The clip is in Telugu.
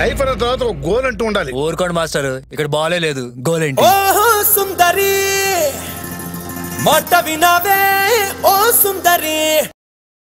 లైఫ్ అన్న తర్వాత ఒక గోల్ అంటూ ఉండాలి. ఊరుకోండి మాస్టర్. ఇక్కడ బాలే లేదు. గోల్ ఏంటి? ఓహో సుందరి మాట వినవే ఓ సుందరి.